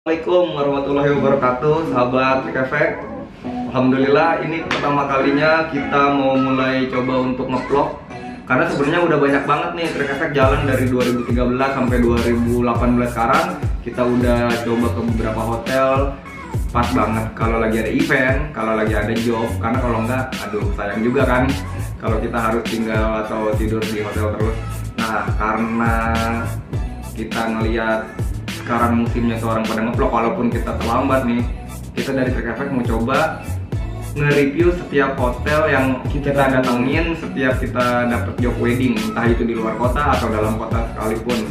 Assalamualaikum warahmatullahi wabarakatuh, sahabat Trick. Alhamdulillah ini pertama kalinya kita mau mulai coba untuk ngevlog karena sebenarnya udah banyak banget nih Trick Effect jalan dari 2013 sampai 2018 sekarang kita udah coba ke beberapa hotel pas banget kalau lagi ada event, kalau lagi ada job karena kalau enggak aduh sayang juga kan kalau kita harus tinggal atau tidur di hotel terus. Nah, karena kita ngelihat sekarang musimnya seorang pada ngevlog walaupun kita terlambat nih kita dari Trick Effect mau coba nge-review setiap hotel yang kita datengin setiap kita dapet job wedding entah itu di luar kota atau dalam kota sekalipun.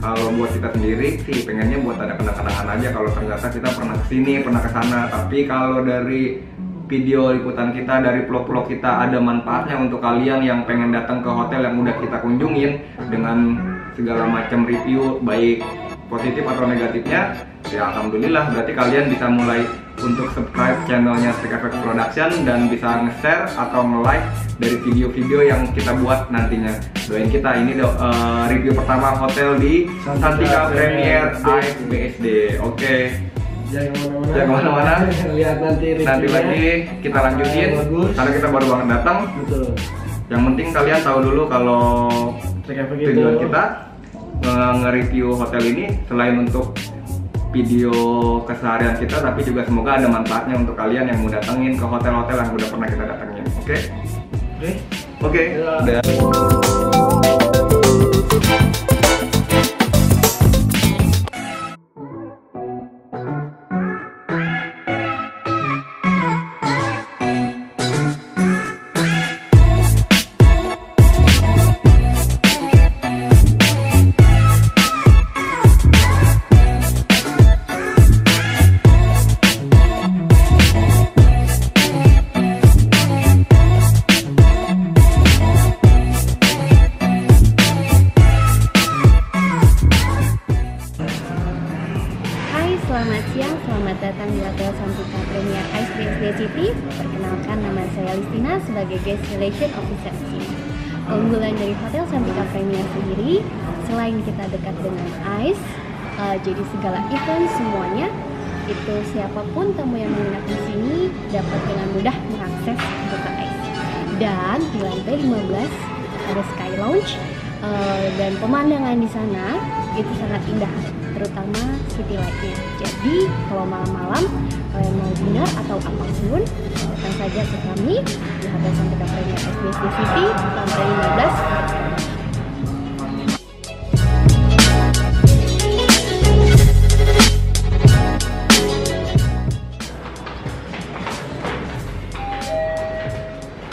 Kalau buat kita sendiri sih pengennya buat ada kenang-kenangan aja. Kalau ternyata kita pernah ke sini pernah ke sana tapi kalau dari video liputan kita dari vlog-vlog kita ada manfaatnya untuk kalian yang pengen datang ke hotel yang udah kita kunjungin dengan segala macam review baik positif atau negatifnya ya alhamdulillah. Berarti kalian bisa mulai untuk subscribe channelnya Trick Effect Production dan bisa nge-share atau nge-like dari video-video yang kita buat nantinya. Doain kita. Ini do, uh, review pertama hotel di Santika Premier ASBSD oke. Jangan ke mana-mana. Jangan ke mana-mana. Lihat nanti nanti lagi kita lanjutin Bagus. karena kita baru banget datang. Betul. yang penting kalian tahu dulu kalau tujuan kita nge-review hotel ini selain untuk video keseharian kita tapi juga semoga ada manfaatnya untuk kalian yang mau datengin ke hotel-hotel yang udah pernah kita datengin oke Oke. oke Ya. udah. Hai, nama saya Listina sebagai Guest Relation Officer. Keunggulan dari Hotel Santika Premier sendiri, selain kita dekat dengan Ice, eh, jadi segala event semuanya itu siapa pun tamu yang menginap di sini dapat dengan mudah mengakses buka Ice. Dan di lantai 15 ada Sky Lounge eh, dan pemandangan di sana itu sangat indah terutama city light-nya. Jadi kalau malam-malam kalian mau dinner atau apa pun, datang saja ke kami di Hotel Santika Premier SBSD City lantai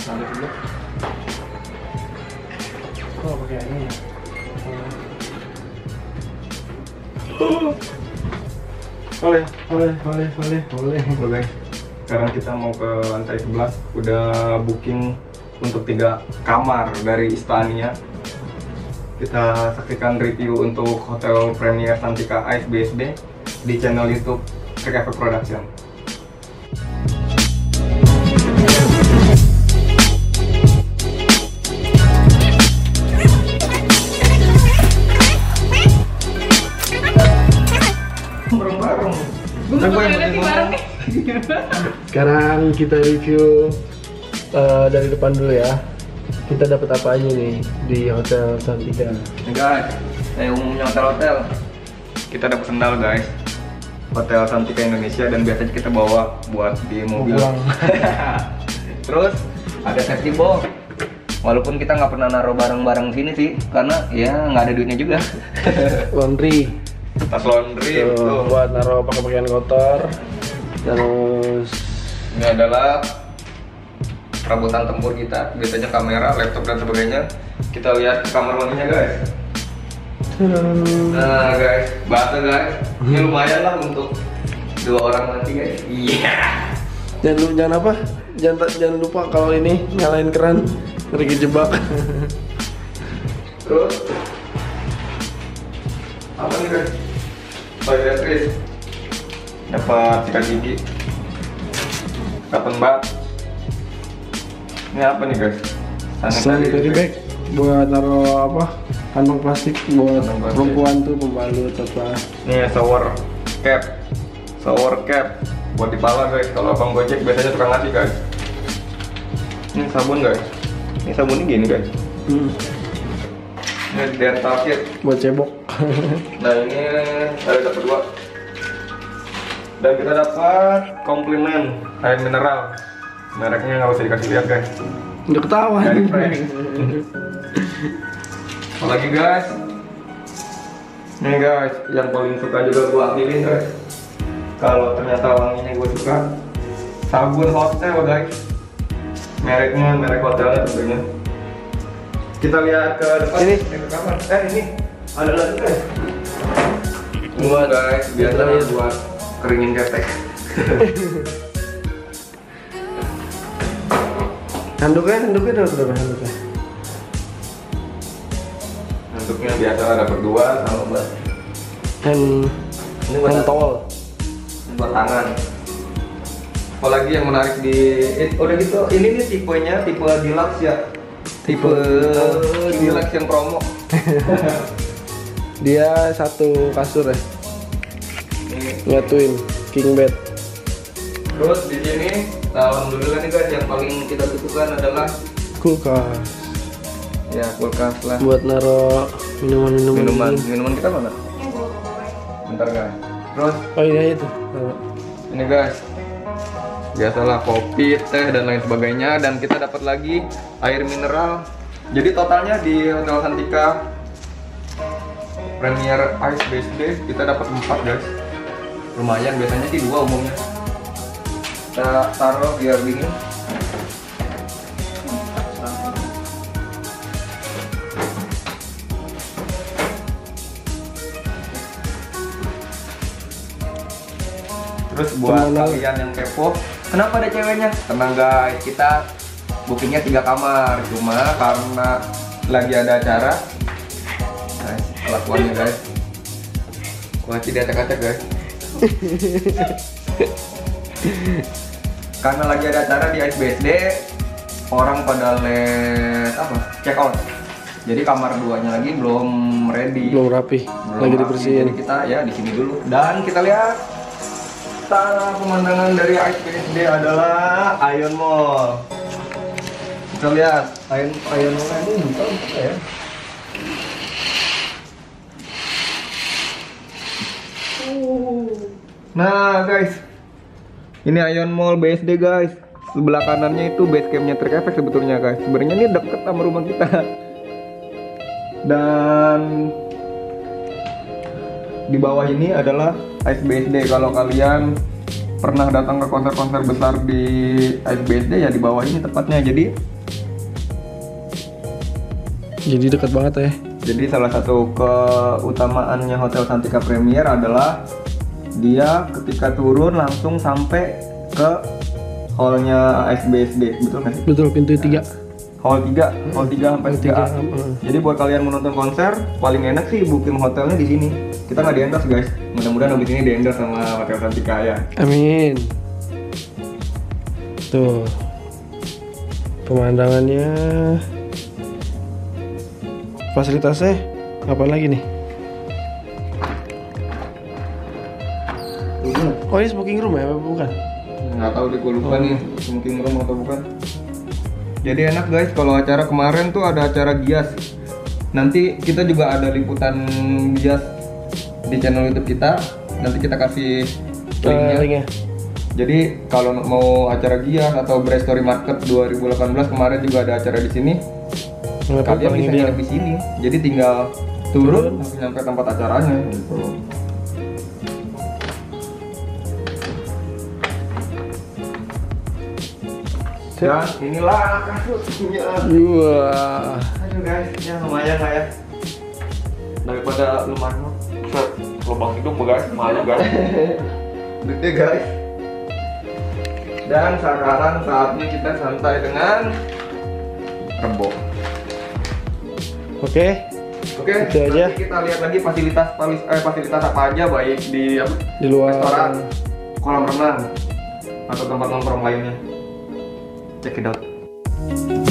15. Lanjut dulu. Oh, pakai ini. ya? Sekarang kita mau ke lantai 11 udah booking untuk tiga kamar dari Istania. Kita saksikan review untuk Hotel Premier Santika Ice BSD di channel YouTube Effect Production Sekarang kita review eh, dari depan dulu ya. Kita dapat apa aja nih di Hotel Santika? Nih guys, saya umumnya hotel-hotel kita dapat sendal guys Hotel Santika Indonesia dan biasanya kita bawa buat di mobil. Terus ada safety box Walaupun kita nggak pernah naruh barang-barang sini sih Karena ya nggak ada duitnya juga Laundry. Tas laundry Tuh, tuh. buat naruh pakai pakaian kotor. Terus Ini adalah perabotan tempur kita Biasanya kamera, laptop dan sebagainya. Kita lihat kamar mandinya guys. Nah guys, bata guys. Ini lumayan lah untuk dua orang mandi guys. Iya. Jangan lu- jangan apa? Jangan jangan lupa kalau ini nyalain keran ngeri kejebak. Terus? Apa nih guys? Toiletries. Dapat sikat gigi cotton bud ini apa nih guys? Sanitary bag buat naruh apa? kantong plastik buat Kantong plastik. perempuan tuh pembalut apa Ini shower cap shower cap buat di pala guys kalau abang gojek biasanya suka ngasih guys ini sabun guys ini sabunnya gini guys Hmm. ini dental kit Buat cebok. nah ini ada dapat dua dan kita dapat komplimen air mineral. Mereknya nggak usah dikasih lihat guys. Udah ketawa. dari apalagi guys? Ini guys yang paling suka juga gua aktifin guys. Kalau ternyata wanginya gue suka sabun hotel guys. Mereknya merek hotelnya tentunya. Kita lihat ke depan. Ini. eh, ke kamar eh ini. Ada lagi guys. Buat guys biasa Lihat. buat keringin ketek Handuknya, handuknya dapat berapa handuknya? bentuknya biasa ada berdua sama buat Hand ini buat hand towel. buat tangan apalagi yang menarik di eh, udah gitu ini nih tipenya tipe deluxe ya tipe deluxe yang promo Dia satu kasur ya. Nyatuin king bed. terus di sini alhamdulillah nih guys yang paling kita butuhkan adalah Kulkas. Ya kulkas lah. Buat naro minuman-minuman. minuman. dingin. minuman kita mana? Bentar guys. Terus? Oh iya itu. ini guys. Biasalah kopi teh dan lain sebagainya. Dan kita dapat lagi air mineral. Jadi totalnya di hotel Santika Premier Ice BSD kita dapat empat guys lumayan biasanya sih dua umumnya. Kita taruh biar dingin. Terus buat kalian yang kepo, kenapa ada ceweknya? Tenang guys, kita bookingnya tiga kamar, cuma karena lagi ada acara, guys, kelakuannya guys, kunci di acak-acak guys. Karena lagi ada acara di ISBSD, orang pada let apa? Check out. Jadi kamar duanya lagi belum ready. Belum rapi, Belum lagi rapi, dibersihin. Jadi kita ya di sini dulu. Dan kita lihat tanah pemandangan dari ISBSD adalah Ion Mall. Kita lihat Ion Ion Mall ini buka buka ya. Nah guys, ini Ion Mall BSD guys. Sebelah kanannya itu base campnya Trek Effect sebetulnya guys. Sebenarnya ini deket sama rumah kita. Dan di bawah ini adalah ISBSD. Kalau kalian pernah datang ke konser-konser besar di ISBSD ya di bawah ini tepatnya. Jadi Jadi dekat banget ya. jadi salah satu keutamaannya Hotel Santika Premier adalah dia ketika turun langsung sampai ke hallnya ISBSD, betul sih? Betul pintu tiga. Hall 3, hall 3 sampai Hall tiga, 3A. heeh. Jadi buat kalian mau nonton konser, paling enak sih booking hotelnya di sini. Kita nggak di endorse guys. Mudah-mudahan abis ini di endorse sama Hotel Santika ya. Amin. Tuh. Pemandangannya fasilitasnya apa lagi nih? Oh ini smoking room ya, apa bukan? Nggak tahu deh, gue lupa nih smoking room atau bukan. Jadi enak guys, kalau acara kemarin tuh ada acara gias. Nanti kita juga ada liputan gias di channel YouTube kita. Nanti kita kasih linknya. linknya. Jadi kalau mau acara gias atau Brand Story Market 2018 kemarin juga ada acara di sini. Kalian bisa nginep di sini. Jadi tinggal turun Turun. nyampe tempat acaranya gitu. Dan inilah kasusnya. Wah. Aduh guys, ya lumayan lah ya. Daripada lumayan. Set, lubang hidung guys, malu guys. Gede guys. Dan sekarang saatnya kita santai dengan rebo. Oke. Oke, Itu aja. kita lihat lagi fasilitas eh, fasilitas apa aja baik di apa, Di luar. restoran, kolam renang, atau tempat nongkrong lainnya. Check it out.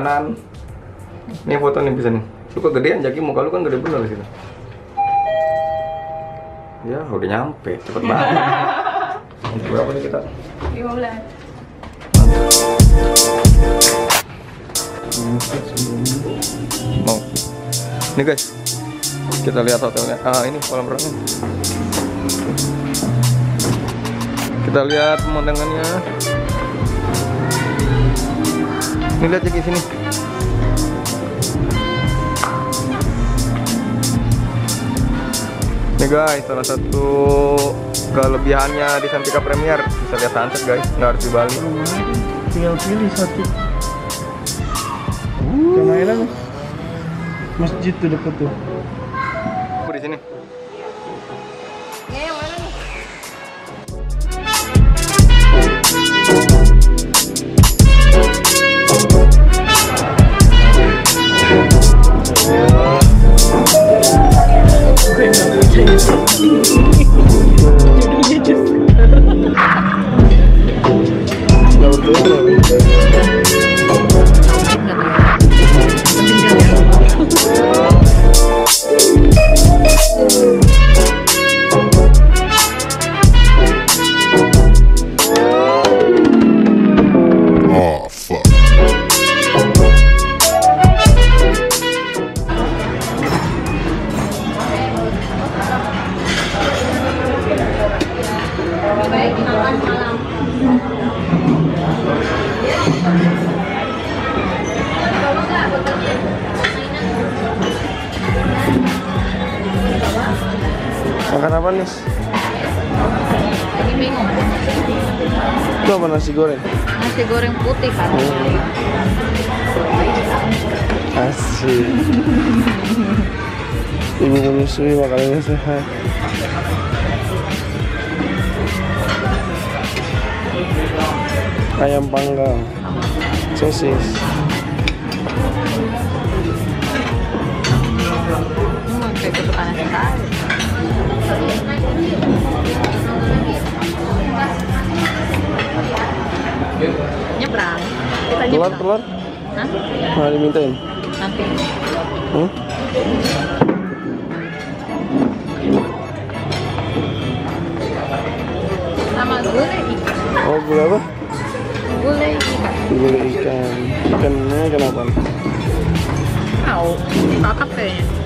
Kanan. Nih foto nih bisa nih. Lu kegedean jadi muka lu kan gede bener situ ya udah nyampe. Cepet banget. Ini berapa nih kita? 15 mau. Nih guys. Kita lihat hotelnya. Ah ini kolam renang. Kita lihat pemandangannya ini lihat jadi sini. Nih guys, salah satu kelebihannya di Santika Premier. Bisa lihat sunset guys, nggak harus di Bali. tinggal pilih satu. Masjid tuh deket tuh makan apa nih Lagi bingung. itu apa nasi goreng? Nasi goreng putih kan? asik. Ibu menyusui makanannya sehat ayam panggang sosis. Nyebrang. Kita telur nyebrang. telur Hah? mau dimintain Nanti. hmm? Sama gulai oh gula apa Gulai ikan. gula ikan ikannya kenapa Tahu. Kakak kayaknya.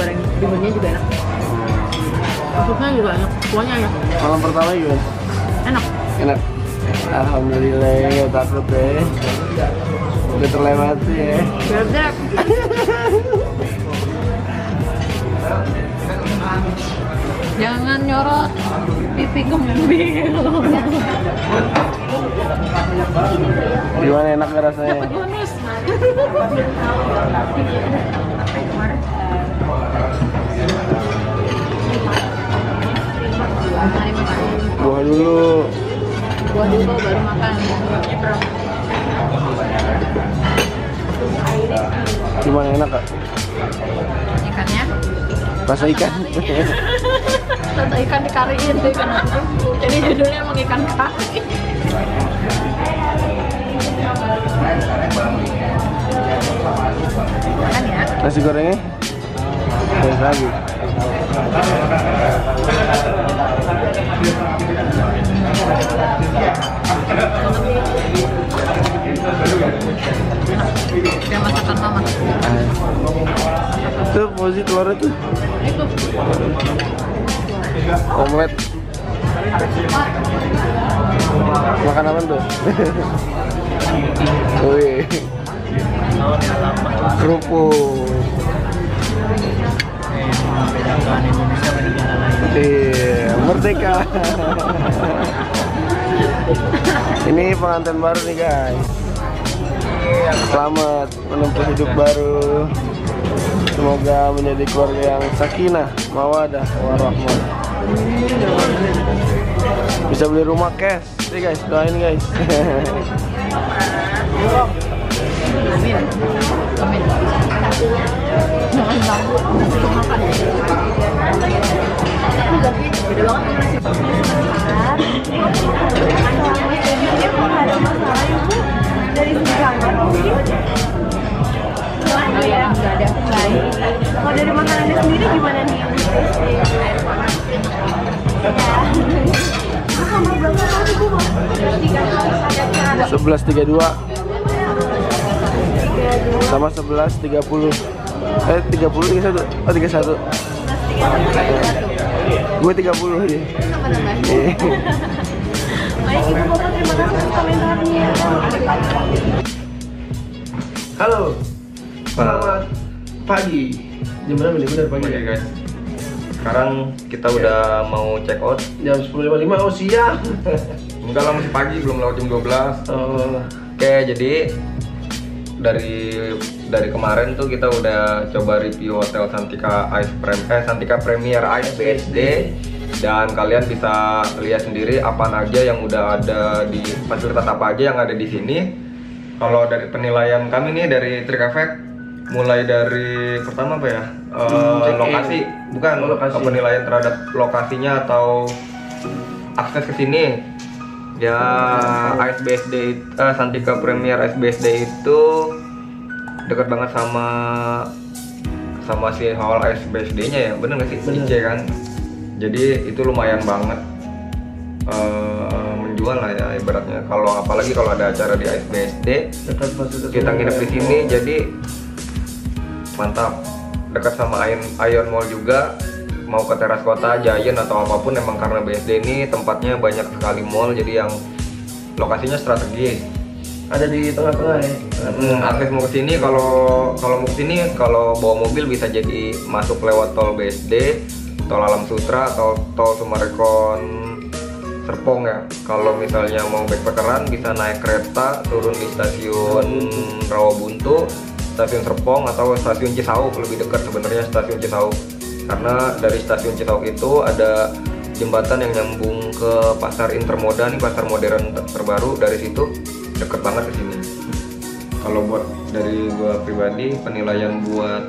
Goreng bihunnya juga enak. Sosisnya juga enak. Semuanya enak. malam pertama gimana Enak. enak alhamdulillah nggak takut deh udah terlewati ya Bebek. Jangan nyorot pipi kembing. gimana enak rasanya Bonus. buah dulu Buah dulu baru makan. gimana enak kak Ikannya rasa ikan Tante ikan dikariin tuh ikan? Jadi judulnya emang ikan kari. Makan ya. Nasi gorengnya? Banyak lagi. Yang masakan mama. Tuh posisi telurnya tuh. Itu. Omelet. Makan apa tuh? Wih. Kerupuk. Iya, merdeka. Ini pengantin baru nih guys. Selamat menempuh hidup baru. Semoga menjadi keluarga yang sakinah, mawadah, warahmah. Bisa beli rumah cash. Nih guys, doain guys. Amin. Amin. Sama nasi dari mungkin enggak ada. kalau dari sendiri gimana nih Sebelas tiga dua sama sebelas tiga puluh. Eh tiga puluh tiga satu. Oh tiga satu. Gue tiga puluh aja. sama-sama Eh. baik ibu bapak terima kasih atas komentarnya Halo. Selamat pagi. Jam berapa nih? Benar pagi. Oke guys. Sekarang kita udah mau check out. Jam 10.55 oh siang. Enggak lah masih pagi, belum lewat jam 12. Oh. Oke, jadi dari dari kemarin tuh kita udah coba review hotel Santika Ice Prem eh Santika Premier Ice BSD dan kalian bisa lihat sendiri apa aja yang udah ada di fasilitas apa aja yang ada di sini. Kalau dari penilaian kami nih dari Trick Effect mulai dari pertama apa ya? Hmm, check-in. lokasi, bukan Oh, lokasi. penilaian terhadap lokasinya atau akses ke sini ya ISBSD it- eh, Santika Premier ISBSD itu dekat banget sama sama si hall ISBSD-nya ya. Bener nggak sih? Bener. IC kan? Jadi itu lumayan banget eh, menjual lah ya ibaratnya. Kalau apalagi kalau ada acara di Dekat fasilitas kita nginep di sini jadi mantap. Dekat sama Ion, Ion Mall juga mau ke teras kota Giant atau apa pun emang karena BSD ini tempatnya banyak sekali mall jadi yang lokasinya strategis Ada di tengah-tengah ya. Hmm, akses mau ke sini kalau kalau mau ke sini kalau bawa mobil bisa jadi masuk lewat tol BSD, tol Alam Sutra atau tol Sumarekon Serpong ya. Kalau misalnya mau backpackeran bisa naik kereta turun di stasiun Rawabuntu, stasiun Serpong atau stasiun Cisauk lebih dekat sebenarnya stasiun Cisauk. Karena dari stasiun Cisauk itu ada jembatan yang nyambung ke pasar intermoda nih pasar modern ter- terbaru. Dari situ deket banget ke sini. Kalau buat dari gua pribadi penilaian buat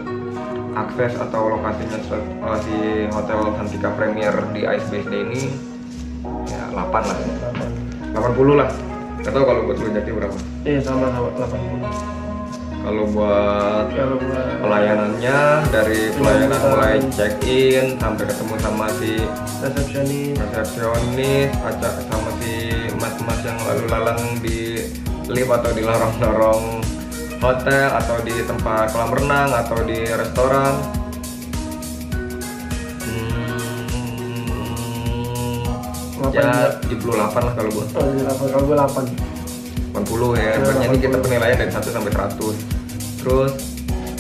akses atau lokasinya se- uh, si hotel Santika Premier di Ice BSD ini ya 8 lah. 80 lah. Gak tau kalau buat lu Jaki berapa. Iya sama sama. 80. Kalau buat Kalau buat pelayanannya dari pelayanan mulai check in sampai ketemu sama si resepsionis resepsionis acak sama si mas-mas yang lalu lalang di lift atau di lorong-lorong hotel atau di tempat kolam renang atau di restoran hmm, ya juga. 78 lah kalau gua Oh, iya? Kalau gue 8. 80 ya. Berarti ini kita penilaian dari 1 sampai 100 terus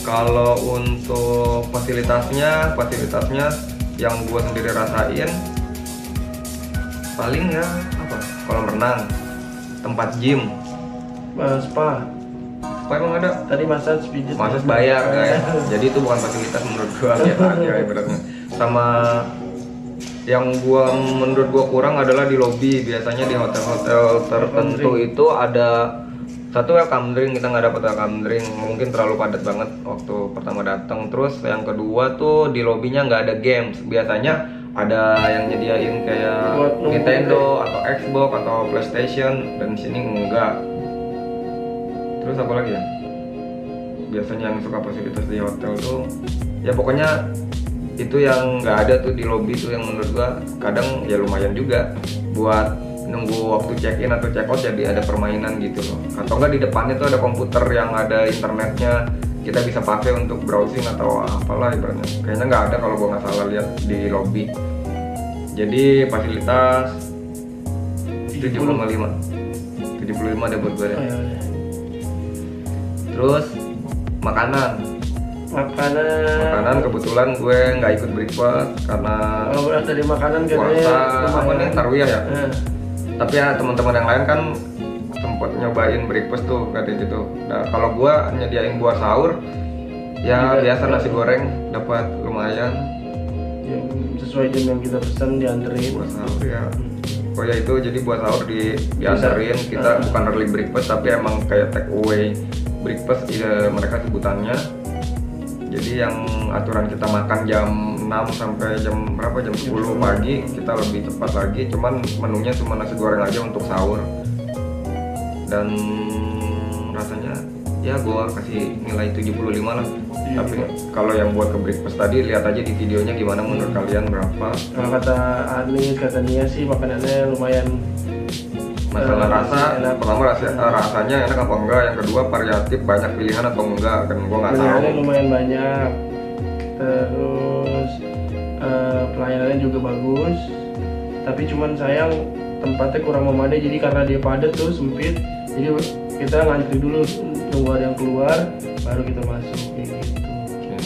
kalau untuk fasilitasnya fasilitasnya yang gua sendiri rasain paling ya apa? Kolam renang tempat gym. Eh, spa. apa emang ada? Tadi massage pijit. Maksud bayar guys. Jadi itu bukan fasilitas menurut gua biasa aja ibaratnya. Sama yang gua menurut gua kurang adalah di lobby. Biasanya di hotel-hotel tertentu itu ada satu welcome drink. Kita nggak dapat welcome drink. Mungkin terlalu padat banget waktu pertama datang. Terus yang kedua tuh di lobbynya nggak ada games. Biasanya ada yang nyediain kayak Nintendo atau Xbox atau PlayStation. Dan di sini enggak terus apa lagi ya? Biasanya yang suka fasilitas di hotel tuh. Ya pokoknya itu yang nggak ada tuh di lobby tuh yang menurut gua kadang ya lumayan juga buat nunggu waktu check in atau check out jadi ada permainan gitu loh atau enggak di depannya tuh ada komputer yang ada internetnya kita bisa pakai untuk browsing atau apalah ibaratnya kayaknya nggak ada kalau gua nggak salah lihat di lobby jadi fasilitas 75 75 deh buat gue. Oh, ya udah. Terus makanan. Makanan. Makanan kebetulan gue nggak ikut breakfast karena Kalau berat dari makanan puasa apa nih tarwiyah ya. Nah, Tapi ya teman-teman yang lain kan sempat nyobain breakfast tuh kayak gitu. Nah kalau gue nyediain buat sahur ya Juga. biasa nasi goreng dapat lumayan yang sesuai jam yang kita pesan dianterin. buat sahur ya. Oh ya itu jadi buat sahur di dianterin kita bukan early breakfast tapi emang kayak take away breakfast ya, mereka sebutannya. Jadi yang aturan kita makan jam 6 sampai jam berapa jam 10 pagi kita lebih cepat lagi cuman menunya cuma nasi goreng aja untuk sahur. Dan rasanya ya gua kasih nilai 75 lah. Iya. Tapi kalau yang buat ke breakfast tadi lihat aja di videonya gimana menurut kalian berapa Kalau kata Anis, kata Nia sih makanannya lumayan masalah rasa enak. pertama rasa, eh, rasanya enak apa enggak yang kedua variatif banyak pilihan atau enggak kan gua nggak tahu pilihannya lumayan banyak. Terus eh, pelayanannya juga bagus. Tapi cuman sayang tempatnya kurang memadai jadi karena dia padat tuh sempit. Jadi kita ngantri dulu nunggu ada yang keluar baru kita masuk kayak gitu. Oke.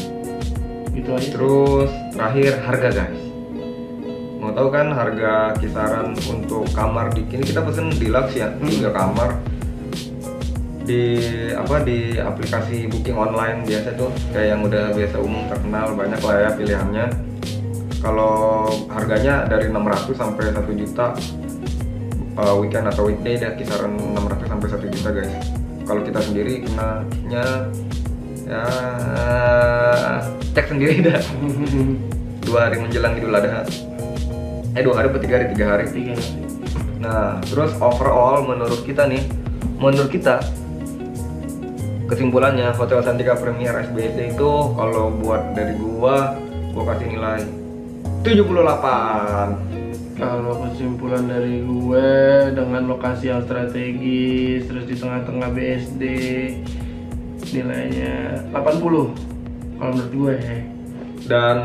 Gitu aja. terus terakhir harga guys tahu kan harga kisaran untuk kamar di ini kita pesen deluxe ya Hmm. tiga kamar. Di apa di aplikasi booking online biasa tuh kayak yang udah biasa umum terkenal banyak lah ya pilihannya. Kalau harganya dari 600 sampai 1 juta uh, weekend atau weekday deh kisaran 600 sampai 1 juta guys. Kalau kita sendiri kenanya ya cek sendiri dah. Dua hari menjelang Idul Adha eh dua hari atau tiga hari tiga hari Tiga. Nah, terus overall menurut kita nih, menurut kita kesimpulannya Hotel Santika Premier SBC itu kalau buat dari gua, gua kasih nilai 78. Kalau kesimpulan dari gue dengan lokasi yang strategis terus di tengah-tengah BSD nilainya 80 kalau menurut gue ya. Dan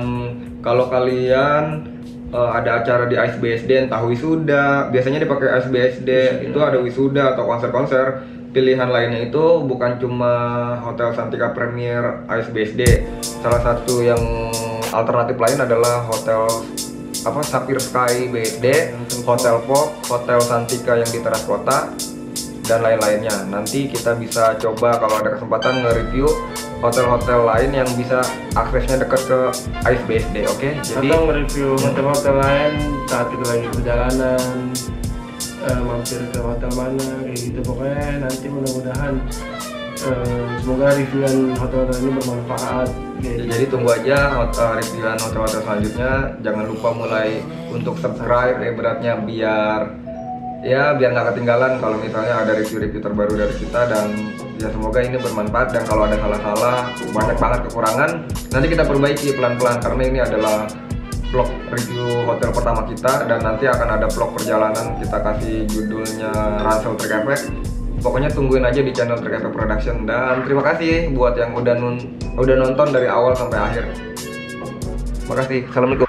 kalau kalian eh, ada acara di ISBSD entah wisuda, biasanya dipakai ISBSD itu ada wisuda atau konser-konser. Pilihan lainnya itu bukan cuma Hotel Santika Premier ISBSD. Salah satu yang alternatif lain adalah hotel apa Sapphire Sky BSD, Hotel Pop, Hotel Santika yang di teras kota dan lain-lainnya. Nanti kita bisa coba kalau ada kesempatan nge-review hotel-hotel lain yang bisa aksesnya dekat ke ISBSD, oke? Jadi Atau nge-review hotel-hotel lain saat kita lagi perjalanan eh, mampir ke hotel mana kayak gitu pokoknya nanti mudah-mudahan eh, semoga reviewan hotel-hotel ini bermanfaat gitu. jadi tunggu aja hotel reviewan hotel-hotel selanjutnya. Jangan lupa mulai untuk subscribe ya beratnya biar ya biar nggak ketinggalan kalau misalnya ada review-review terbaru dari kita dan ya semoga ini bermanfaat dan kalau ada salah-salah banyak banget kekurangan nanti kita perbaiki pelan-pelan karena ini adalah vlog review hotel pertama kita dan nanti akan ada vlog perjalanan kita kasih judulnya Ransel Trek Effect. Pokoknya tungguin aja di channel Trek Effect Production dan terima kasih buat yang udah nun- udah nonton dari awal sampai akhir. Makasih. Assalamualaikum